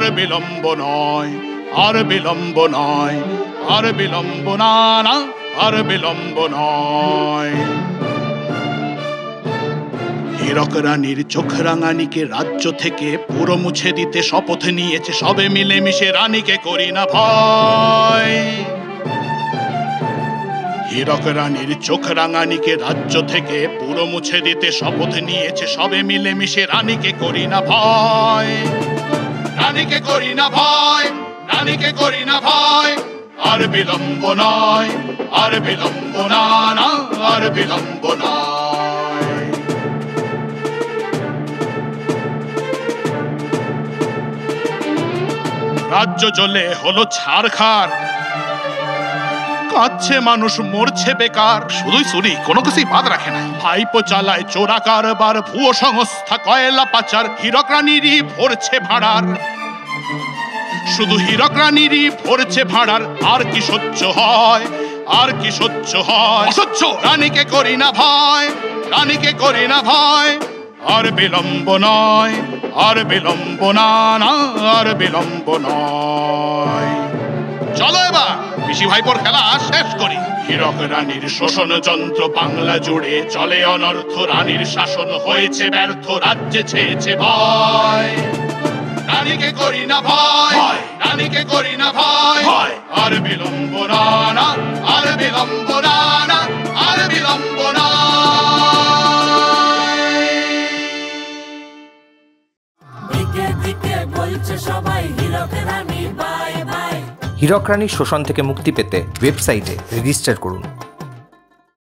আর বিলম্ব নয়, আর বিলম্ব নয়, আর বিলম্ব না না, আর বিলম্ব নয়। হীরক রানীর চোখ রাঙানিকে রাজ্য থেকে পুরো মুছে দিতে শপথ নিয়েছে, সবে মিলে মিশে রানীকে করি না ভয়। হীরক রানীর চোখ রাঙানিকে রাজ্য থেকে পুরো মুছে দিতে শপথ নিয়েছে, সবে মিলে মিশে রানীকে করি না ভয়। রানীকে করি না ভয়, নানিকে করি না ভয়। আর বিলম্ব নয়, আর বিলম্ব না না, আর বিলম্ব নয়। রাজ্য জ্বলে হলো ছাড়খাড় কাঁদছে মানুষ মরছে বেকার। শুধুই চুরি, কোনো কিছুই বাদ রাখে না। ভাইপো চালায় চোরা কারবার, ভুয়ো সংস্থা, কয়লা পাচার, হীরক রানীরই ভরছে ভাড়ার। শুধু হীরক রানীরই ভরছে ভাড়ার, আর কি সহ্য হয়, আর কি সহ্য হয়। অসহ্য, রানীকে করি না ভয়, রানীকে করি না ভয়। আর বিলম্ব নয়, আর বিলম্ব না, আর বিলম্ব নয়। চলো এবার। পিসি ভাইপোর খেলা শেষ করি। হীরক রানীর শোষণ যন্ত্র বাংলা জুড়ে চলে অনর্থ রানীর শাসন হয়েছে ব্যর্থ রাজ্যে ছেয়েছে ভয়। রানীকে করি না ভয় রানীকে করি না ভয়। আর বিলম্ব না না, আর বিলম্ব না না, আর বিলম্ব দিকে দিকে বলছে সবাই হীরক রানী। হীরক রানীর শোষণ থেকে মুক্তি পেতে ওয়েবসাইটে রেজিস্টার করুন।